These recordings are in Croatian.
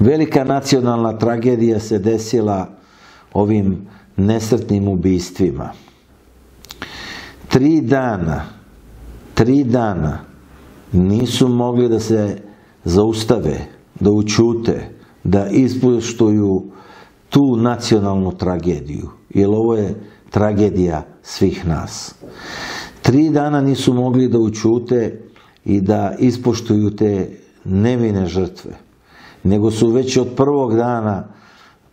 Velika nacionalna tragedija se desila ovim nesretnim ubistvima. Tri dana, tri dana nisu mogli da se zaustave, da učute, da ispuštuju tu nacionalnu tragediju, jer ovo je tragedija svih nas. Tri dana nisu mogli da učute i da ispoštuju te nevine žrtve, nego su već od prvog dana,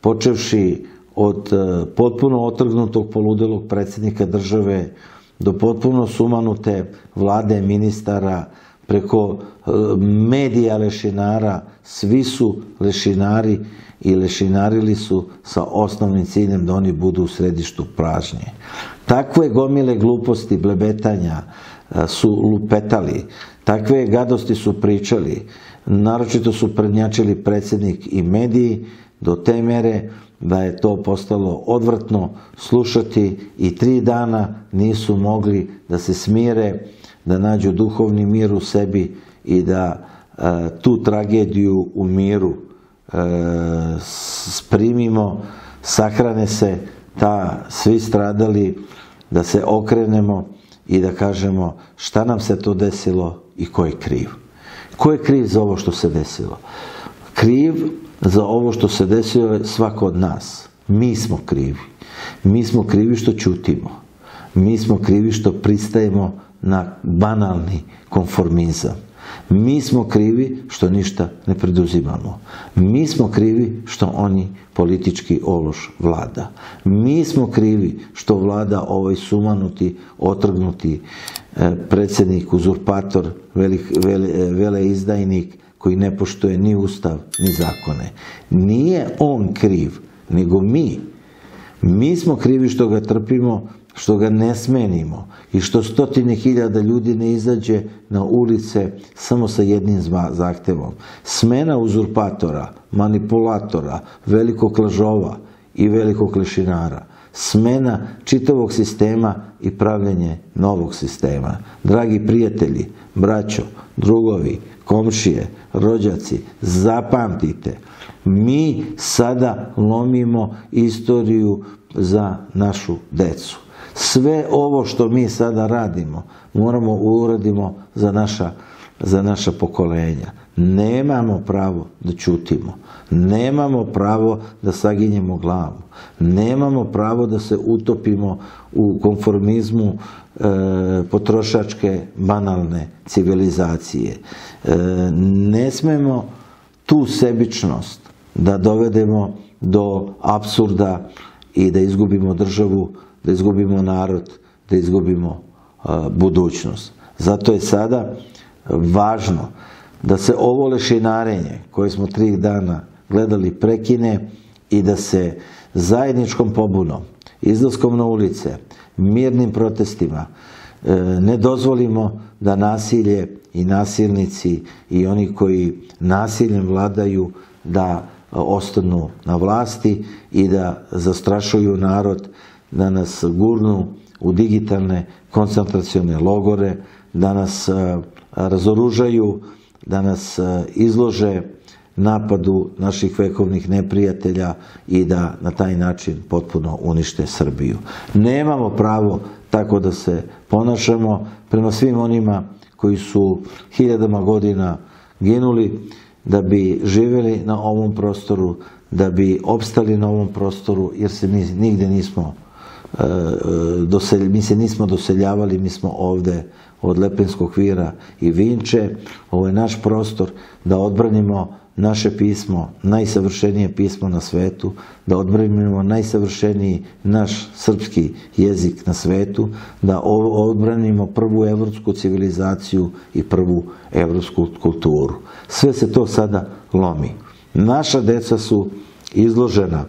počevši od e, potpuno otrgnutog poludelog predsjednika države do potpuno sumanute vlade ministara, preko e, medija lešinara, svi su lešinari i lešinarili su sa osnovnim ciljem da oni budu u središtu pražnje. Takve gomile gluposti, blebetanja e, su lupetali, takve gadosti su pričali, naročito su prednjačili predsjednik i mediji do te mere da je to postalo odvrtno slušati i tri dana nisu mogli da se smire, da nađu duhovni mir u sebi i da e, tu tragediju u miru e, sprimimo, sahrane se ta svi stradali, da se okrenemo i da kažemo šta nam se to desilo i ko je kriv. Ko je kriv za ovo što se desilo? Kriv za ovo što se desilo je svako od nas. Mi smo krivi. Mi smo krivi što čutimo. Mi smo krivi što pristajemo na banalni konformizam. Mi smo krivi što ništa ne preduzimamo. Mi smo krivi što oni politički ološ vlada. Mi smo krivi što vlada ovaj sumanuti, otrgnuti predsjednik, uzurpator, vele, izdajnik, koji ne poštuje ni ustav, ni zakone. Nije on kriv, nego mi. Mi smo krivi što ga trpimo, što ga ne smenimo i što stotine hiljada ljudi ne izađe na ulice samo sa jednim zahtevom. Smena uzurpatora, manipulatora, velikog lažova i velikog lešinara. Smena čitavog sistema i pravljenje novog sistema. Dragi prijatelji, braćo, drugovi, komšije, rođaci, zapamtite, mi sada lomimo istoriju za našu decu. Sve ovo što mi sada radimo, moramo uradimo za naša, za naša pokolenja. Nemamo pravo da čutimo. Nemamo pravo da saginjemo glavu. Nemamo pravo da se utopimo u konformizmu e, potrošačke banalne civilizacije. E, ne smemo tu sebičnost da dovedemo do apsurda i da izgubimo državu da izgubimo narod, da izgubimo budućnost. Zato je sada važno da se ovo lešinarenje koje smo tri dana gledali prekine i da se zajedničkom pobunom, izlaskom na ulice, mirnim protestima e, ne dozvolimo da nasilje i nasilnici i oni koji nasiljem vladaju da ostanu na vlasti i da zastrašuju narod da nas gurnu u digitalne koncentracione logore, da nas e, razoružaju, da nas e, izlože napadu naših vekovnih neprijatelja i da na taj način potpuno unište Srbiju. Nemamo pravo tako da se ponašamo prema svim onima koji su hiljadama godina ginuli da bi živjeli na ovom prostoru, da bi opstali na ovom prostoru jer se mi nigde nismo mi se nismo doseljavali, mi smo ovdje od Lepenskog vira i Vinče. Ovo je naš prostor da odbranimo naše pismo, najsavršenije pismo na svetu, da odbranimo najsavršeniji naš srpski jezik na svetu, da odbranimo prvu evropsku civilizaciju i prvu evropsku kulturu. Sve se to sada lomi. Naša deca su izložena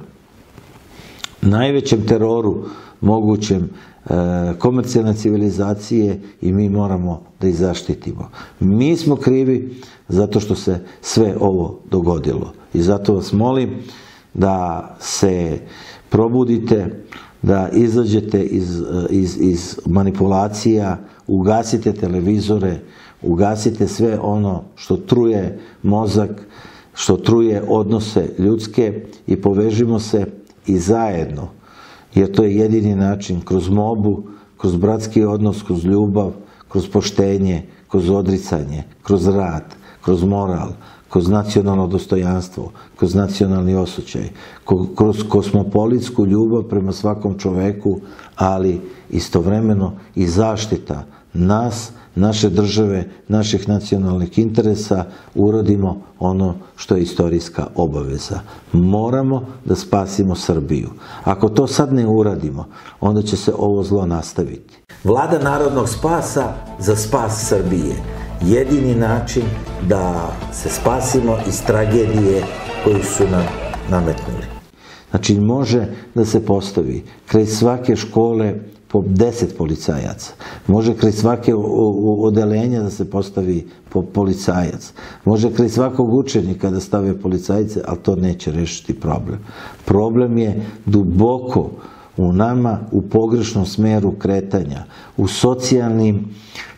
najvećem teroru mogućem e, komercijalne civilizacije i mi moramo da ih zaštitimo. Mi smo krivi zato što se sve ovo dogodilo. I zato vas molim da se probudite, da izađete iz, iz, iz manipulacija, ugasite televizore, ugasite sve ono što truje mozak, što truje odnose ljudske i povežimo se i zajedno, jer to je jedini način kroz mobu, kroz bratski odnos, kroz ljubav, kroz poštenje, kroz odricanje, kroz rad, kroz moral, kroz nacionalno dostojanstvo, kroz nacionalni osjećaj, kroz kosmopolitsku ljubav prema svakom čoveku, ali istovremeno i zaštita nas, naše države, naših nacionalnih interesa, urodimo ono što je istorijska obaveza. Moramo da spasimo Srbiju. Ako to sad ne uradimo, onda će se ovo zlo nastaviti. Vlada narodnog spasa za spas Srbije. Jedini način da se spasimo iz tragedije koju su nam nametnuli. Znači može da se postavi kraj svake škole po deset policajaca. Može kraj svake odelenja da se postavi po policajac. Može kraj svakog učenika da stave policajce, ali to neće rešiti problem. Problem je duboko u nama u pogrešnom smeru kretanja, u socijalnim,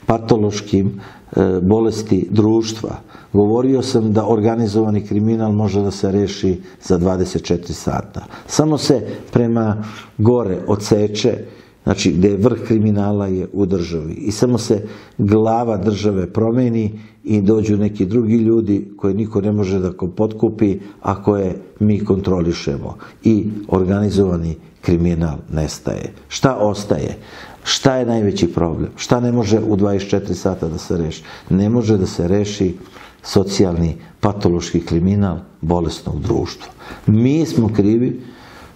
patološkim e, bolesti društva. Govorio sam da organizovani kriminal može da se reši za 24 sata. Samo se prema gore odseče znači gdje je vrh kriminala je u državi i samo se glava države promeni i dođu neki drugi ljudi koje niko ne može da potkupi, a koje mi kontrolišemo i organizovani kriminal nestaje. Šta ostaje? Šta je najveći problem? Šta ne može u 24 sata da se reši? Ne može da se reši socijalni patološki kriminal bolesnog društva. Mi smo krivi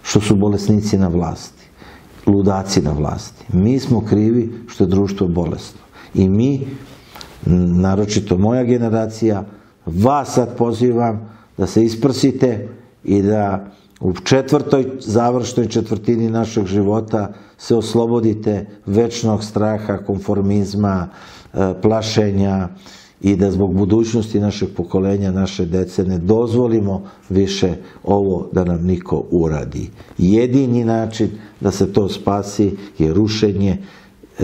što su bolesnici na vlasti ludaci na vlasti. Mi smo krivi što je društvo bolesno. I mi, naročito moja generacija, vas sad pozivam da se isprsite i da u četvrtoj završnoj četvrtini našeg života se oslobodite večnog straha, konformizma, e, plašenja, i da zbog budućnosti našeg pokolenja, naše dece ne dozvolimo više ovo da nam niko uradi. Jedini način da se to spasi je rušenje e,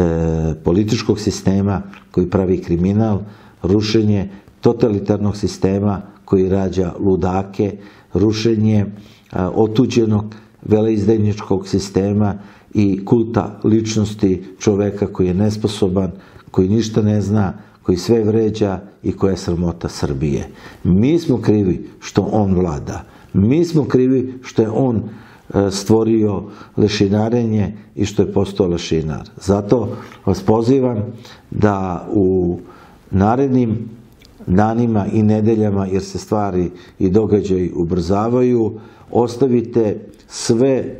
političkog sistema koji pravi kriminal, rušenje totalitarnog sistema koji rađa ludake, rušenje a, otuđenog veleizdajničkog sistema i kulta ličnosti čoveka koji je nesposoban, koji ništa ne zna, koji sve vređa i koja je sramota Srbije. Mi smo krivi što on vlada. Mi smo krivi što je on e, stvorio lešinarenje i što je postao lešinar. Zato vas pozivam da u narednim danima i nedeljama, jer se stvari i događaji ubrzavaju, ostavite sve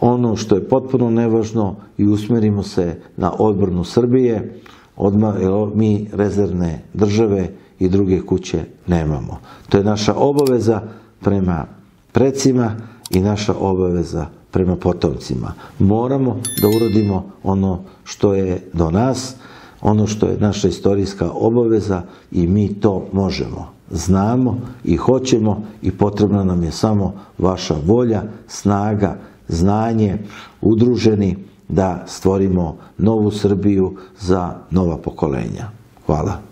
ono što je potpuno nevažno i usmerimo se na odbranu Srbije, odmah, mi rezervne države i druge kuće nemamo. To je naša obaveza prema predsima i naša obaveza prema potomcima. Moramo da urodimo ono što je do nas, ono što je naša istorijska obaveza i mi to možemo. Znamo i hoćemo i potrebna nam je samo vaša volja, snaga, znanje, udruženi da stvorimo novu Srbiju za nova pokolenja. Hvala.